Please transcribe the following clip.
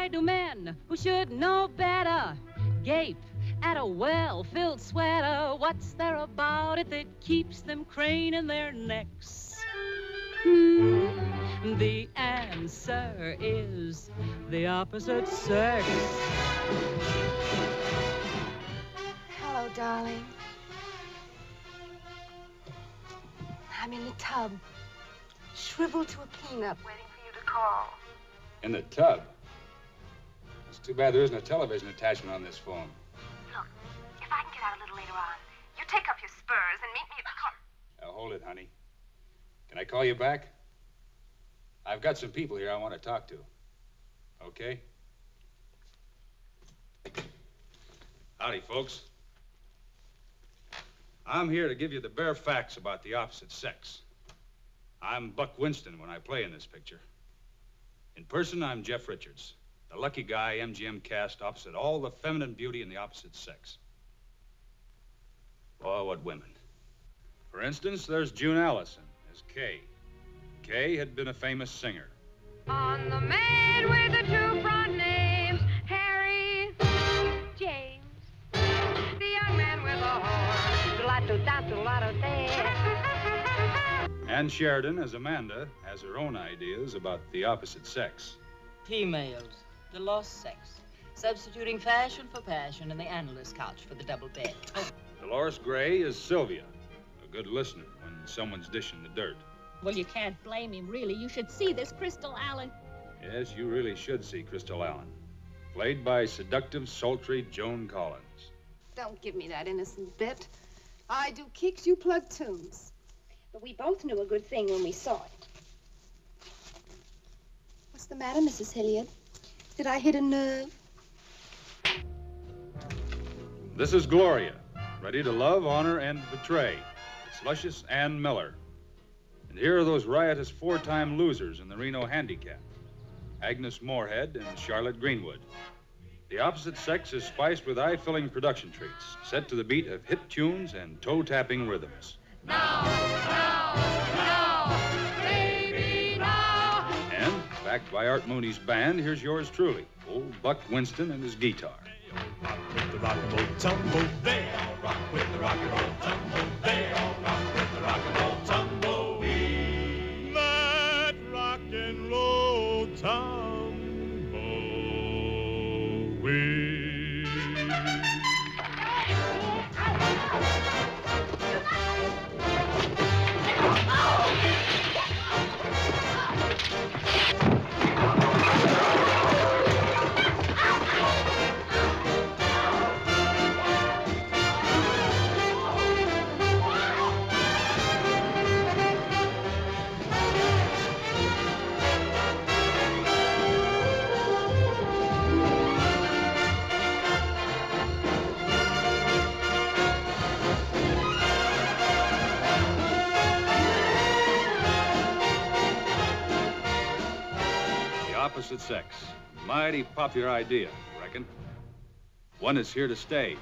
Why do men who should know better gape at a well-filled sweater? What's there about it that keeps them craning their necks? Hmm, the answer is the opposite sex. Hello, darling. I'm in the tub, shriveled to a peanut, waiting for you to call. In the tub? It's too bad there isn't a television attachment on this phone. Look, if I can get out a little later on, you take off your spurs and meet me at the car. Now, hold it, honey. Can I call you back? I've got some people here I want to talk to. Okay? Howdy, folks. I'm here to give you the bare facts about the opposite sex. I'm Buck Winston when I play in this picture. In person, I'm Jeff Richards, the lucky guy MGM cast opposite all the feminine beauty in the opposite sex. Oh, what women. For instance, there's June Allyson as Kay. Kay had been a famous singer. On the man with the two front names, Harry, James, the young man with a horse, Ann Sheridan as Amanda has her own ideas about the opposite sex. Females, the lost sex. Substituting fashion for passion and the analyst couch for the double bed. Oh. Dolores Gray is Sylvia, a good listener when someone's dishing the dirt. Well, you can't blame him, really. You should see this Crystal Allen. Yes, you really should see Crystal Allen, played by seductive, sultry Joan Collins. Don't give me that innocent bit. I do kicks, you plug tunes. But we both knew a good thing when we saw it. What's the matter, Mrs. Hilliard? Did I hit a nerve? This is Gloria, ready to love, honor, and betray. It's luscious Ann Miller. And here are those riotous four-time losers in the Reno Handicap. Agnes Moorehead and Charlotte Greenwood. The opposite sex is spiced with eye-filling production treats, set to the beat of hit tunes and toe-tapping rhythms. And, backed by Art Mooney's band, here's yours truly, old Buck Winston and his guitar. Rock opposite sex. Mighty popular idea, reckon. One is here to stay.